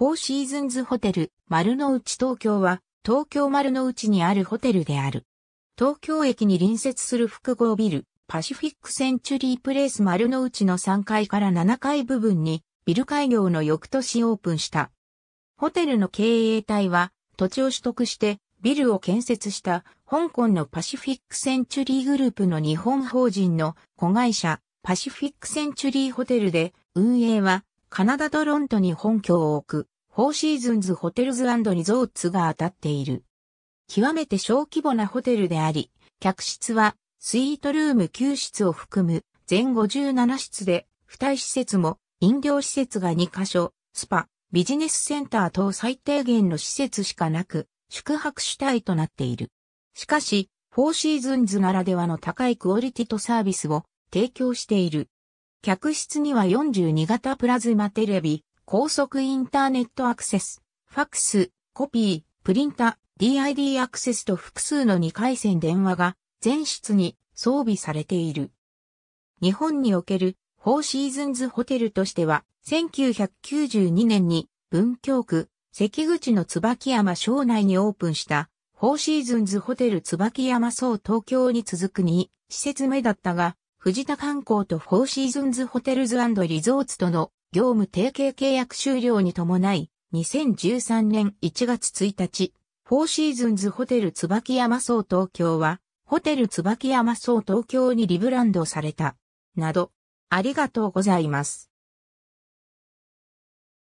フォーシーズンズホテル丸の内東京は東京丸の内にあるホテルである。東京駅に隣接する複合ビルパシフィックセンチュリープレイス丸の内の3階から7階部分にビル開業の翌年オープンした。ホテルの経営体は土地を取得してビルを建設した香港のパシフィックセンチュリーグループの日本法人の子会社パシフィックセンチュリーホテルで運営はカナダ・トロントに本拠を置く、フォーシーズンズホテルズリゾーツが当たっている。極めて小規模なホテルであり、客室はスイートルーム9室を含む全57室で、付帯施設も料飲施設が2カ所、スパ、ビジネスセンター等最低限の施設しかなく、宿泊主体となっている。しかし、フォーシーズンズならではの高いクオリティとサービスを提供している。客室には42型プラズマテレビ、高速インターネットアクセス、ファックス、コピー、プリンタ、DID アクセスと複数の2回線電話が全室に装備されている。日本におけるフォーシーズンズホテルとしては、1992年に文京区関口の椿山省内にオープンしたフォーシーズンズホテル椿山荘東京に続く2施設目だったが、藤田観光とフォーシーズンズホテルズリゾーツとの業務提携契約終了に伴い、2013年1月1日、フォーシーズンズホテル椿山荘東京は、ホテル椿山荘東京にリブランドされた。など、ありがとうございます。